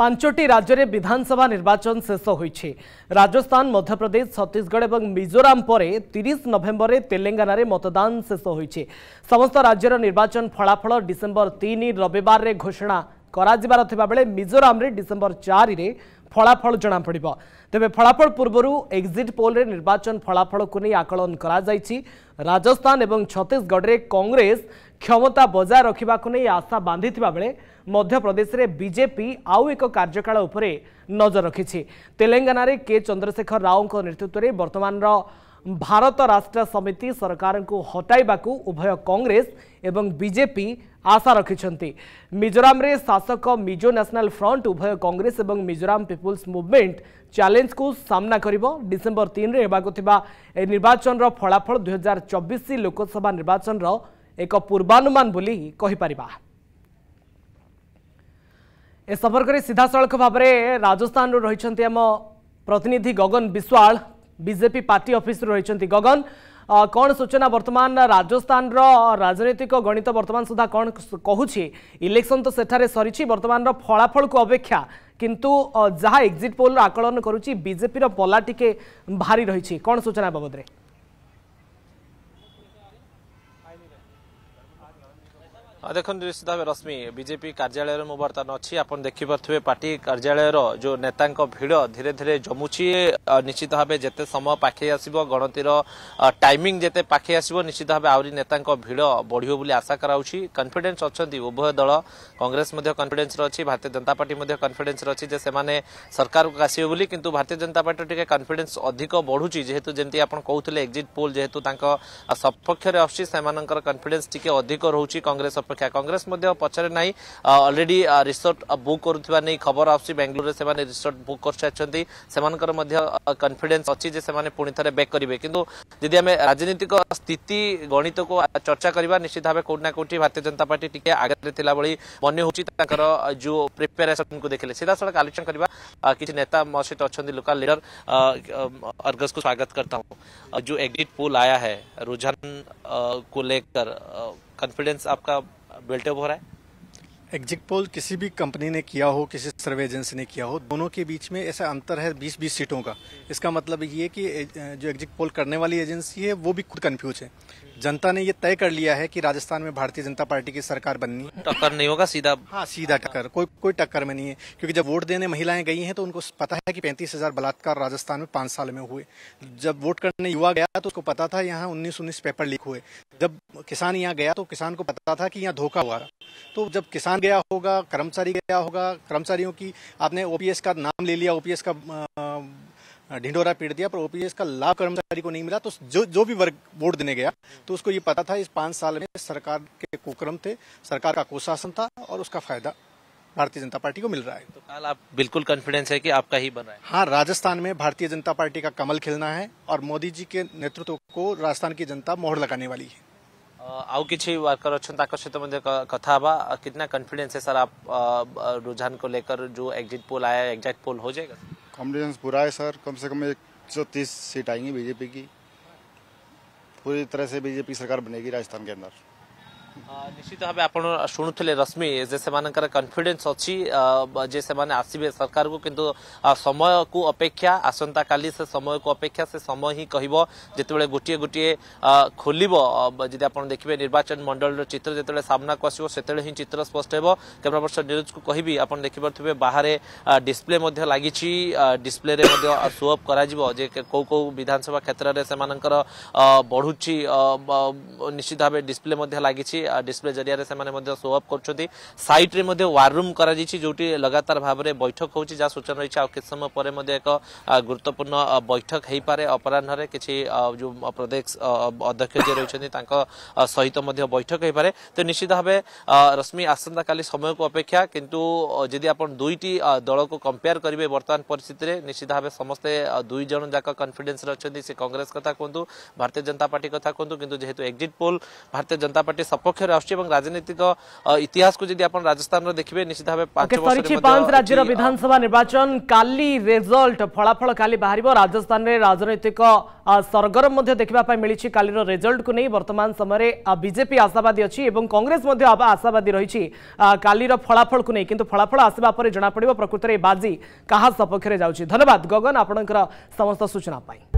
ପାଞ୍ଚଟି ରାଜ୍ୟରେ ବିଧାନସଭା ନିର୍ବାଚନ ଶେଷ ହୋଇଛି ରାଜସ୍ଥାନ ମଧ୍ୟପ୍ରଦେଶ ଛତିଶଗଡ଼ ଏବଂ ମିଜୋରାମ ପରେ ତିରିଶ ନଭେମ୍ବରରେ ତେଲେଙ୍ଗାନାରେ ମତଦାନ ଶେଷ ହୋଇଛି ସମସ୍ତ ରାଜ୍ୟର ନିର୍ବାଚନ ଫଳାଫଳ ଡିସେମ୍ବର ତିନି ରବିବାରରେ ଘୋଷଣା କରାଯିବାର ଥିବାବେଳେ ମିଜୋରାମରେ ଡିସେମ୍ବର ଚାରିରେ ଫଳାଫଳ ଜଣାପଡ଼ିବ ତେବେ ଫଳାଫଳ ପୂର୍ବରୁ ଏକ୍ଜିଟ୍ ପୋଲ୍ରେ ନିର୍ବାଚନ ଫଳାଫଳକୁ ନେଇ ଆକଳନ କରାଯାଇଛି ରାଜସ୍ଥାନ ଏବଂ ଛତିଶଗଡ଼ରେ କଂଗ୍ରେସ କ୍ଷମତା ବଜାୟ ରଖିବାକୁ ନେଇ ଆଶା ବାନ୍ଧିଥିବା ବେଳେ ମଧ୍ୟପ୍ରଦେଶରେ ବିଜେପି ଆଉ ଏକ କାର୍ଯ୍ୟକାଳ ଉପରେ ନଜର ରଖିଛି ତେଲେଙ୍ଗାନାରେ କେ ଚନ୍ଦ୍ରଶେଖର ରାଓଙ୍କ ନେତୃତ୍ୱରେ ବର୍ତ୍ତମାନର ଭାରତ ରାଷ୍ଟ୍ର ସମିତି ସରକାରଙ୍କୁ ହଟାଇବାକୁ ଉଭୟ କଂଗ୍ରେସ ଏବଂ ବିଜେପି ଆଶା ରଖିଛନ୍ତି ମିଜୋରାମରେ ଶାସକ ମିଜୋ ନ୍ୟାସନାଲ୍ ଫ୍ରଣ୍ଟ ଉଭୟ କଂଗ୍ରେସ ଏବଂ ମିଜୋରାମ ପିପୁଲ୍ସ ମୁଭମେଣ୍ଟ ଚ୍ୟାଲେଞ୍ଜକୁ ସାମ୍ନା କରିବ ଡିସେମ୍ବର ତିନିରେ ହେବାକୁ ଥିବା ଏ ନିର୍ବାଚନର ଫଳାଫଳ ଦୁଇହଜାର ଚବିଶ ଲୋକସଭା ନିର୍ବାଚନର ଏକ ପୂର୍ବାନୁମାନ ବୋଲି କହିପାରିବା ए संपर्क में सीधासख भाव में राजस्थान रही आम प्रतिनिधि Gagan Vishwal BJP party office रही गगन कौन सूचना बर्तमान राजस्थान राजनीतिक गणित बर्तमान सुधा कौन कहूँ इलेक्शन तो सेठे सरी बर्तमान फलाफल को अपेक्षा किंतु जहाँ एक्जिट पोल आकलन करुच्ची बीजेपी पला टी भारी रही कौन सूचना बाबद देख निश्चित भाव रश्मि बीजेपी कार्यालय में बर्तमान अच्छी आप देखिपे पार्टी कार्यालय जो नेता भिड़ धीरे धीरे जमुची निश्चित भाव जिते समय पाखे आसब गणतिर टाइमिंग जिते पाखे आस निश्चित भाव आहरी नेता भिड़ बढ़ो आशा कराऊ कन्फिडेन्स अच्छा उभय दल कंग्रेस कन्फिडेन्स अच्छी भारतीय जनता पार्टी कन्फिडेन्स अच्छी से सरकार को आसवे कि Bharatiya Janata party T confidence अधिक बढ़ुच्च जेहतु जमी आप कहते एक्जिट पोल जेहतुता सपक्ष में कन्फिडेन्स टी अधिक रोचे कंग्रेस सपक्ष अपेक्षा कंग्रेस पचारे ना अलरेडी रिसोर्ट बुक कर खबर आसंगलोर से रिसोर्ट बुक करफिडेन्स अच्छी पुणि थे बेक करेंगे कि यदि आम राजनीतिक स्थिति गणित को चर्चा करवा निश्चित भाव कौटना कौटी भारतीय जनता पार्टी टी आगे भाई मन हूँ जो प्रिपेरेसन को देखे सीधा सड़क आलोचना करवा किसी नेता मो सहित अच्छा लोकाल लिडर अर्गस को स्वागत करता हूँ जो एग्जिट पोल आया है रुझान को लेकर कॉन्फिडेंस आपका बिल्टअप हो रहा है एग्जिट पोल किसी भी कंपनी ने किया हो किसी सर्वे एजेंसी ने किया हो दोनों के बीच में ऐसा अंतर है बीस बीस सीटों का इसका मतलब ये कि जो एग्जिट पोल करने वाली एजेंसी है वो भी खुद कंफ्यूज है जनता ने ये तय कर लिया है कि राजस्थान में भारतीय जनता पार्टी की सरकार बननी है टक्कर नहीं होगा सीधा हाँ सीधा टक्कर कोई कोई टक्कर में नहीं है क्योंकि जब वोट देने महिलाएं गई हैं तो उनको पता है कि पैंतीस हजार बलात्कार राजस्थान में पांच साल में हुए जब वोट करने युवा गया तो उसको पता था यहाँ उन्नीस उन्नीस पेपर लीक हुए जब किसान यहाँ गया तो किसान को पता था कि यहाँ धोखा हुआ तो जब किसान गया होगा कर्मचारी गया होगा कर्मचारियों की आपने ओपीएस का नाम ले लिया ओपीएस का ढिंडोरा पीट दिया पर ओपीएस का लाभ कर्मचारी को नहीं मिला तो जो जो भी वर्ग वोट देने गया तो उसको ये पता था इस पांच साल में सरकार के कुक्रम थे सरकार का कुशासन था और उसका फायदा भारतीय जनता पार्टी को मिल रहा है तो कल आप बिल्कुल कॉन्फिडेंस है कि आपका ही बन रहा है हाँ राजस्थान में भारतीय जनता पार्टी का कमल खिलना है और मोदी जी के नेतृत्व को राजस्थान की जनता मोहर लगाने वाली है आउ किसी वर्कर अच्छा सहित कथा कितना कॉन्फिडेंस है सर आप रुझान को लेकर जो एग्जिट पोल आया है एग्जैक्ट पोल हो जाएगा कॉन्फिडेंस पूरा है सर कम से कम एक सौ तीस सीट आएंगी बीजेपी की पूरी तरह से बीजेपी सरकार बनेगी राजस्थान के अंदर ନିଶ୍ଚିତ ଭାବେ ଆପଣ ଶୁଣୁଥିଲେ ରଶ୍ମି ଯେ ସେମାନଙ୍କର କନଫିଡେନ୍ସ ଅଛି ଯେ ସେମାନେ ଆସିବେ ସରକାରକୁ କିନ୍ତୁ ସମୟକୁ ଅପେକ୍ଷା ଆସନ୍ତାକାଲି ସେ ସମୟକୁ ଅପେକ୍ଷା ସେ ସମୟ ହିଁ କହିବ ଯେତେବେଳେ ଗୋଟିଏ ଗୋଟିଏ ଖୋଲିବ ଯଦି ଆପଣ ଦେଖିବେ ନିର୍ବାଚନ ମଣ୍ଡଳୀର ଚିତ୍ର ଯେତେବେଳେ ସାମ୍ନାକୁ ଆସିବ ସେତେବେଳେ ହିଁ ଚିତ୍ର ସ୍ପଷ୍ଟ ହେବ କ୍ୟାମେରା ପର୍ସନ ନିରଜକୁ କହିବି ଆପଣ ଦେଖିପାରୁଥିବେ ବାହାରେ ଡିସପ୍ଲେ ମଧ୍ୟ ଲାଗିଛି ଡିସପ୍ଲେରେ ମଧ୍ୟ ସୋ ଅପ୍ କରାଯିବ ଯେ କେଉଁ କେଉଁ ବିଧାନସଭା କ୍ଷେତ୍ରରେ ସେମାନଙ୍କର ବଢ଼ୁଛି ନିଶ୍ଚିତ ଭାବେ ଡିସପ୍ଲେ ମଧ୍ୟ ଲାଗିଛି ডিসপ্লে জরিয়া সে সোঅপ করছেন সাইট্রে ওয়ার রুম করা যেটি লগাতার ভাবে বৈঠক হচ্ছে যা সূচনা রয়েছে আর কিছু সময় পরে এক গুরুত্বপূর্ণ বৈঠক হয়ে পড়ে অপরাহ্নরে কিছু প্রদেশ অধ্যক্ষ যে রয়েছেন তাঁর সহিত বৈঠক হয়ে পড়ে তো নিশ্চিত ভাবে রশ্মি আসন্তকালি সময়কু অপেক্ষা কিন্তু যদি আপনার দুইটি দলকু কম্পেয়ার করবে বর্তমান পরিস্থিতি নিশ্চিত ভাবে সমস্ত দুই জন যাক কনফিডেন্স অনেক সে কংগ্রেস কথা কুহতু ভারতীয় জনতা পার্টি কথা কুহতু কিন্তু যেহেতু এক্সিট পোল ভারতীয় জনতা পার্টি সপক্ষ ପ୍ରତ୍ୟକ୍ଷରେ ଆସୁଛି ଏବଂ ରାଜନୈତିକ ଇତିହାସକୁ ଯଦି ଆପଣ ରାଜସ୍ଥାନର ଦେଖିବେ ନିଶ୍ଚିତ ଭାବେ ପାଞ୍ଚ ରାଜ୍ୟର ବିଧାନସଭା ନିର୍ବାଚନ କାଲି ରେଜଲ୍ଟ ଫଳାଫଳ କାଲି ବାହାରିବ ରାଜସ୍ଥାନରେ ରାଜନୈତିକ ସରଗରମ ମଧ୍ୟ ଦେଖିବା ପାଇଁ ମିଳିଛି କାଲିର ରେଜଲ୍ଟକୁ ନେଇ ବର୍ତ୍ତମାନ ସମୟରେ ବିଜେପି ଆଶାବାଦୀ ଅଛି ଏବଂ କଂଗ୍ରେସ ମଧ୍ୟ ଆଶାବାଦୀ ରହିଛି କାଲିର ଫଳାଫଳକୁ ନେଇ କିନ୍ତୁ ଫଳାଫଳ ଆସିବା ପରେ ଜଣାପଡ଼ିବ ପ୍ରକୃତରେ ଏ ବାଜି କାହା ସପକ୍ଷରେ ଯାଉଛି ଧନ୍ୟବାଦ ଗଗନ ଆପଣଙ୍କର ସମସ୍ତ ସୂଚନା ପାଇଁ